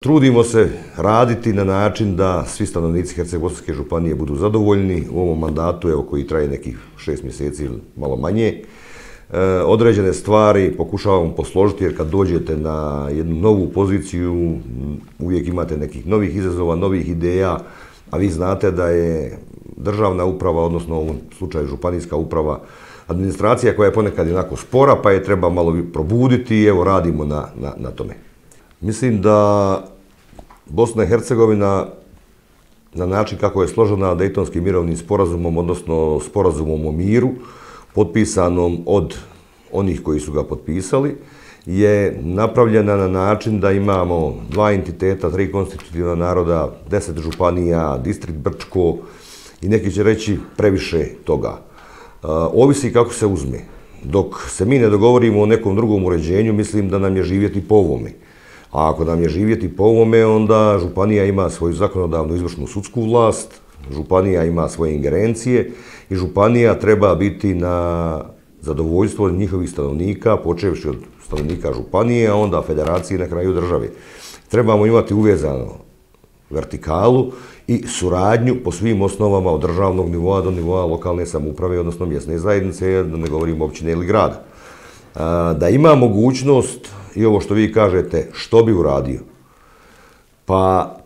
Trudimo se raditi na način da svi stanovnici Herceg-Bosanske županije budu zadovoljni u ovom mandatu, evo koji traje nekih šest mjeseci ili malo manje. E, određene stvari pokušavamo posložiti jer kad dođete na jednu novu poziciju uvijek imate nekih novih izazova, novih ideja, a vi znate da je državna uprava, odnosno u ovom slučaju županijska uprava, administracija koja je ponekad jednako spora, pa je treba malo probuditi i evo radimo na, na, na tome. Mislim da Bosna i Hercegovina na način kako je složena Dejtonskim mirovnim sporazumom, odnosno sporazumom o miru, potpisanom od onih koji su ga potpisali, je napravljena na način da imamo dva entiteta, tri konstitutivna naroda, deset županija, distrikt Brčko i neki će reći previše toga. E, ovisi kako se uzme. Dok se mi ne dogovorimo o nekom drugom uređenju, mislim da nam je živjeti po ovome. A ako nam je živjeti po ovome, onda Županija ima svoju zakonodavnu izvršnu sudsku vlast, Županija ima svoje ingerencije i Županija treba biti na zadovoljstvo njihovih stanovnika, počevši od stanovnika Županije, a onda federacije na kraju države. Trebamo imati uvezano vertikalu i suradnju po svim osnovama od državnog nivoa do nivoa lokalne samuprave, odnosno mjesne zajednice, da ne govorim općine ili grada. Da ima mogućnost i ovo što vi kažete, što bi uradio? Pa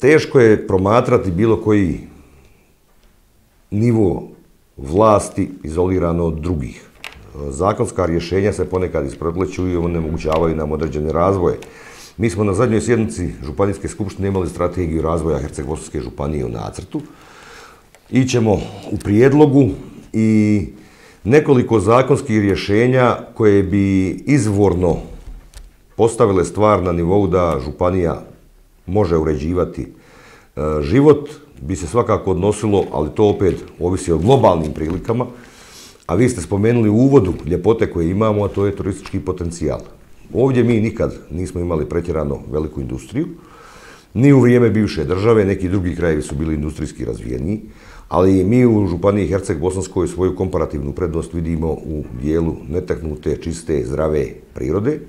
teško je promatrati bilo koji nivo vlasti izolirano od drugih. Zakonska rješenja se ponekad isprotleću i onemogućavaju nam određene razvoje. Mi smo na zadnjoj sjednici Županijske skupštine imali strategiju razvoja Herceg-Bosanske županije u nacrtu. Ićemo u prijedlogu i nekoliko zakonskih rješenja koje bi izvorno postavile stvar na nivou da županija može uređivati e, život, bi se svakako odnosilo, ali to opet ovisi o globalnim prilikama, a vi ste spomenuli u uvodu ljepote koje imamo, a to je turistički potencijal. Ovdje mi nikad nismo imali pretjerano veliku industriju, ni u vrijeme bivše države, neki drugi krajevi su bili industrijski razvijeniji, ali mi u Županiji Herceg-Bosanskoj svoju komparativnu prednost vidimo u dijelu netaknute, čiste, zdrave prirode,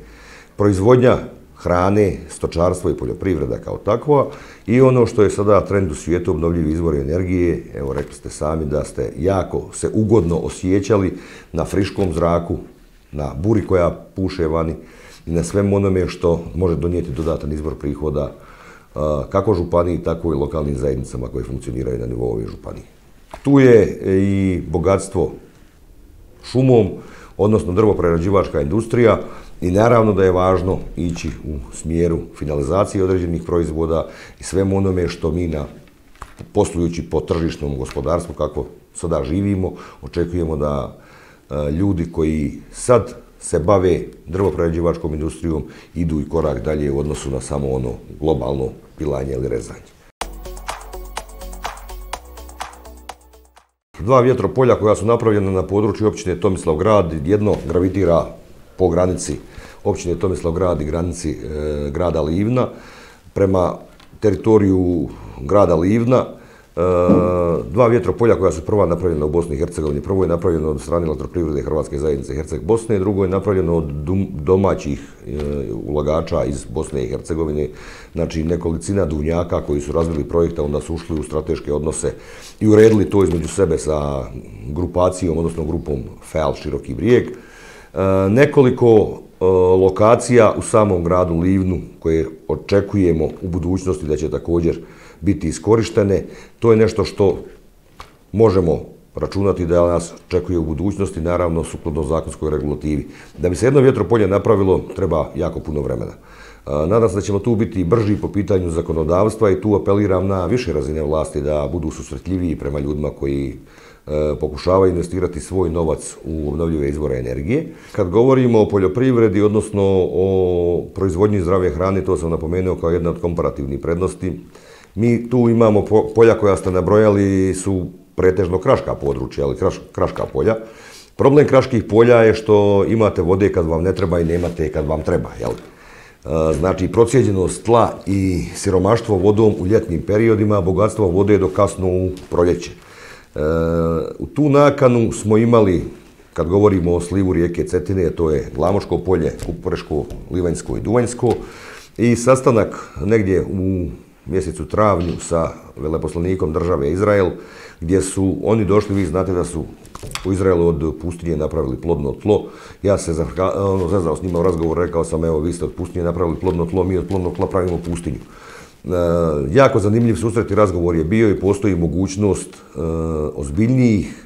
proizvodnja hrane, stočarstvo i poljoprivreda kao takva i ono što je sada trend u svijetu obnovljivi izvori energije, evo rekli ste sami da ste jako se ugodno osjećali na friškom zraku, na buri koja puše vani i na svem onome što može donijeti dodatan izvor prihoda kako županiji, tako i lokalnim zajednicama koje funkcioniraju na nivou ove županije. Tu je e, i bogatstvo šumom, odnosno drvoprerađivačka industrija, I naravno da je važno ići u smjeru finalizacije određenih proizvoda i svemu onome što mi na poslujući po tržišnom gospodarstvu kako sada živimo, očekujemo da e, ljudi koji sad se bave drvoprerađivačkom industrijom idu i korak dalje u odnosu na samo ono globalno pilanje ili rezanje. Dva vjetropolja koja su napravljena na području općine Tomislavgrad, jedno gravitira po granici općine Tomislavgrad i granici e, grada Livna. Prema teritoriju grada Livna, dva vjetropolja koja su prva napravljena u Bosni i Hercegovini. Prvo je napravljeno od strane elektroprivrede Hrvatske zajednice Herceg Bosne, drugo je napravljeno od domaćih e, ulagača iz Bosne i Hercegovine, znači nekolicina dunjaka koji su razvili projekta, onda su ušli u strateške odnose i uredili to između sebe sa grupacijom, odnosno grupom FEAL Široki brijeg. E, nekoliko e, lokacija u samom gradu Livnu koje očekujemo u budućnosti da će također biti iskorištene. To je nešto što možemo računati da nas čekuje u budućnosti, naravno sukladno zakonskoj regulativi. Da bi se jedno vjetropolje napravilo, treba jako puno vremena. Nadam se da ćemo tu biti brži po pitanju zakonodavstva i tu apeliram na više razine vlasti da budu susretljiviji prema ljudima koji e, pokušavaju investirati svoj novac u obnovljive izvore energije. Kad govorimo o poljoprivredi, odnosno o proizvodnji zdrave hrane, to sam napomenuo kao jedna od komparativnih prednosti. Mi tu imamo polja koja ste nabrojali, su pretežno kraška područja, ali kraš, kraška polja. Problem kraških polja je što imate vode kad vam ne treba i nemate kad vam treba. Jel? E, znači, procijeđenost tla i siromaštvo vodom u ljetnim periodima, bogatstvo vode do kasno u proljeće. E, u tu nakanu smo imali, kad govorimo o slivu rijeke Cetine, to je Glamoško polje, Kuporeško, Livanjsko i Duvanjsko, i sastanak negdje u mjesecu travnju sa veleposlanikom države Izrael, gdje su oni došli, vi znate da su u Izraelu od pustinje napravili plodno tlo. Ja se ono, zaznao s njima u razgovor, rekao sam, evo, vi ste od pustinje napravili plodno tlo, mi od plodnog tla pravimo pustinju. E, jako zanimljiv susret i razgovor je bio i postoji mogućnost e, ozbiljnijih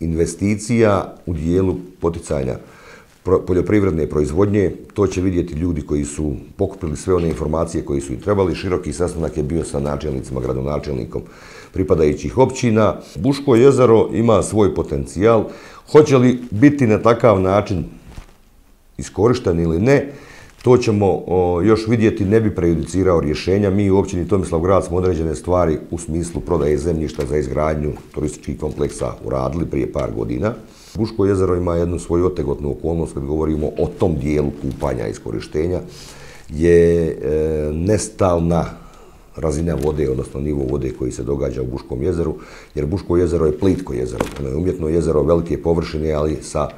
investicija u dijelu poticanja poljoprivredne proizvodnje. To će vidjeti ljudi koji su pokupili sve one informacije koji su im trebali. Široki sastanak je bio sa načelnicima, gradonačelnikom pripadajućih općina. Buško jezero ima svoj potencijal. Hoće li biti na takav način iskorišten ili ne, to ćemo još vidjeti, ne bi prejudicirao rješenja. Mi u općini Tomislavgrad smo određene stvari u smislu prodaje zemljišta za izgradnju turističkih kompleksa uradili prije par godina. Buško jezero ima jednu svoju otegotnu okolnost kad govorimo o tom dijelu kupanja i iskorištenja, je e, nestalna razina vode, odnosno nivo vode koji se događa u Buškom jezeru, jer Buško jezero je plitko jezero, ono je umjetno jezero velike površine, ali sa,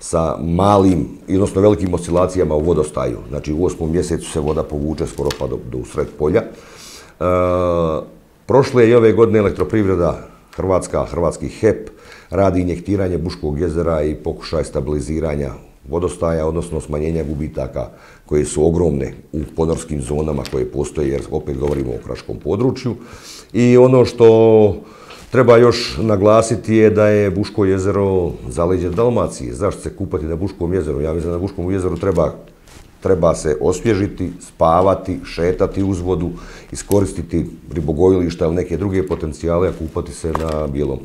sa malim, odnosno velikim oscilacijama u vodostaju. Znači u osmom mjesecu se voda povuče skoro pa do, do usred polja. E, prošle je i ove godine elektroprivreda Hrvatska, Hrvatski HEP, radi injektiranje Buškog jezera i pokušaj stabiliziranja vodostaja, odnosno smanjenja gubitaka koje su ogromne u podorskim zonama koje postoje, jer opet govorimo o kraškom području. I ono što treba još naglasiti je da je Buško jezero zaleđe Dalmacije. Zašto se kupati na Buškom jezeru? Ja mislim da na Buškom jezeru treba treba se osvježiti, spavati, šetati uz vodu, iskoristiti ribogojilišta ili neke druge potencijale, a kupati se na bijelom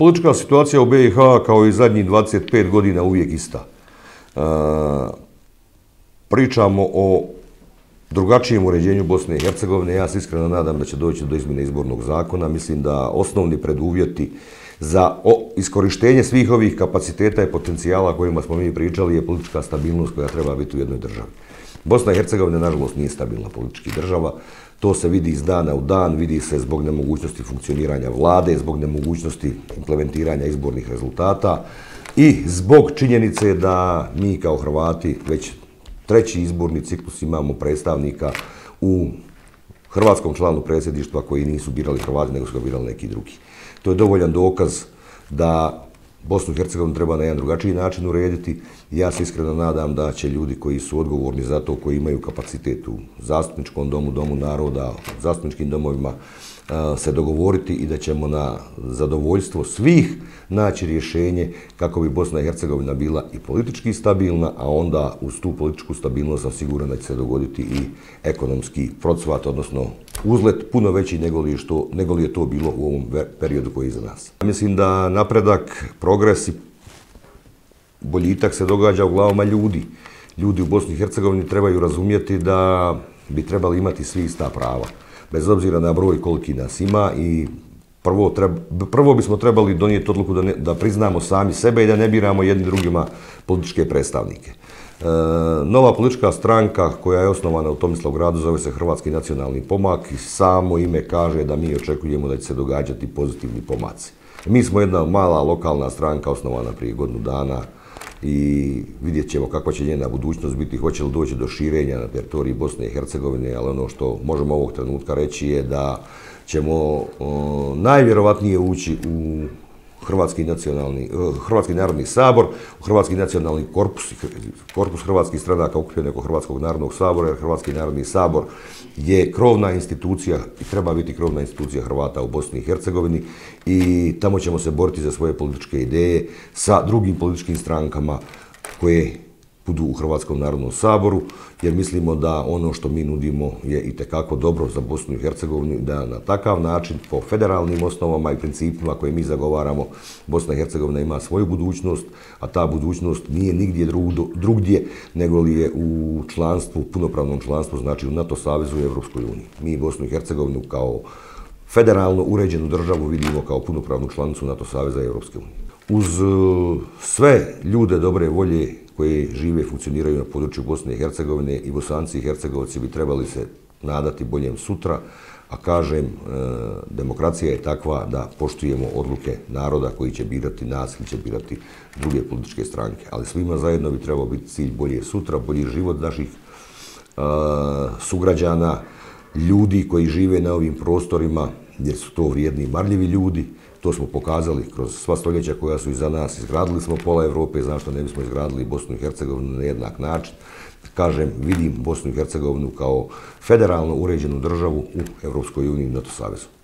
Politička situacija u BiH kao i zadnjih 25 godina uvijek ista. E, pričamo o drugačijem uređenju Bosne i Hercegovine. Ja se iskreno nadam da će doći do izmjene izbornog zakona. Mislim da osnovni preduvjeti za iskorištenje svih ovih kapaciteta i potencijala kojima smo mi pričali je politička stabilnost koja treba biti u jednoj državi. Bosna i Hercegovina, nažalost, nije stabilna politički država. To se vidi iz dana u dan, vidi se zbog nemogućnosti funkcioniranja vlade, zbog nemogućnosti implementiranja izbornih rezultata i zbog činjenice da mi kao Hrvati već treći izborni ciklus imamo predstavnika u hrvatskom članu predsjedništva koji nisu birali Hrvati, nego su ga birali neki drugi. To je dovoljan dokaz da Bosnu i Hercegovinu treba na jedan drugačiji način urediti. Ja se iskreno nadam da će ljudi koji su odgovorni za to, koji imaju kapacitet u zastupničkom domu, domu naroda, zastupničkim domovima, se dogovoriti i da ćemo na zadovoljstvo svih naći rješenje kako bi Bosna i Hercegovina bila i politički stabilna, a onda uz tu političku stabilnost sam siguran da će se dogoditi i ekonomski procvat, odnosno uzlet puno veći nego li, što, nego li je to bilo u ovom periodu koji je iza nas. Mislim da napredak, progres i boljitak se događa u glavama ljudi. Ljudi u Bosni i Hercegovini trebaju razumjeti da bi trebali imati svi ista prava bez obzira na broj koliki nas ima i prvo, treba, prvo bismo trebali donijeti odluku da, ne, da priznamo sami sebe i da ne biramo jedni drugima političke predstavnike. E, nova politička stranka koja je osnovana u Tomislav gradu zove se Hrvatski nacionalni pomak i samo ime kaže da mi očekujemo da će se događati pozitivni pomaci. Mi smo jedna mala lokalna stranka osnovana prije godinu dana, i vidjet ćemo kakva će njena budućnost biti, hoće li doći do širenja na teritoriji Bosne i Hercegovine, ali ono što možemo ovog trenutka reći je da ćemo o, najvjerovatnije ući u Hrvatski, nacionalni, eh, Hrvatski narodni sabor, Hrvatski nacionalni korpus, korpus hrvatskih stranaka okupljen oko Hrvatskog narodnog sabora, jer Hrvatski narodni sabor je krovna institucija i treba biti krovna institucija Hrvata u Bosni i Hercegovini i tamo ćemo se boriti za svoje političke ideje sa drugim političkim strankama koje budu u Hrvatskom narodnom saboru, jer mislimo da ono što mi nudimo je i tekako dobro za Bosnu i Hercegovinu, da na takav način, po federalnim osnovama i principima koje mi zagovaramo, Bosna i Hercegovina ima svoju budućnost, a ta budućnost nije nigdje drugdje, nego li je u članstvu, punopravnom članstvu, znači u NATO savezu i Evropskoj uniji. Mi Bosnu i Hercegovinu kao federalno uređenu državu vidimo kao punopravnu članicu NATO saveza i Evropske unije. Uz e, sve ljude dobre volje koje žive i funkcioniraju na području Bosne i Hercegovine i Bosanci i Hercegovci bi trebali se nadati boljem sutra, a kažem, e, demokracija je takva da poštujemo odluke naroda koji će birati nas ili će birati druge političke stranke. Ali svima zajedno bi trebao biti cilj bolje sutra, bolji život naših e, sugrađana, ljudi koji žive na ovim prostorima, jer su to vrijedni i marljivi ljudi. To smo pokazali kroz sva stoljeća koja su iza nas. Izgradili smo pola Evrope, znam što ne bismo izgradili Bosnu i Hercegovinu na jednak način. Kažem, vidim Bosnu i Hercegovinu kao federalno uređenu državu u Evropskoj uniji i NATO Savezu.